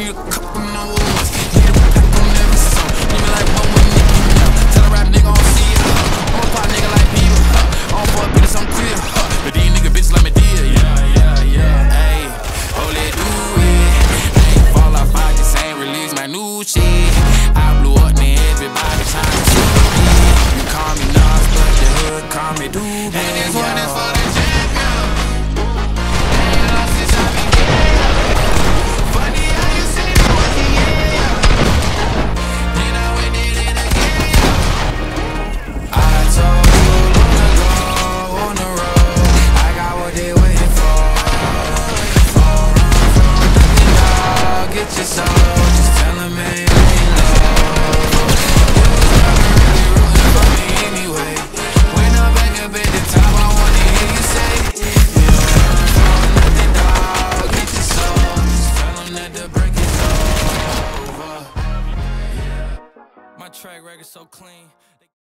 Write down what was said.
need a cup in the woods. Hit a pack on every song. Leave me like one more nigga, keep me. Tell a rap nigga I don't see ya. Huh? I'm a pop nigga like Beaver. Huh? I don't fuck bitches, I'm clear. Huh? But these nigga bitches like me deal. Yeah, yeah, yeah. Ayy, holy do it. I ain't fall off, I just ain't release my new shit. I blew up, and everybody trying to me. You call me Nas, but the hood call me doobie. Track record so clean.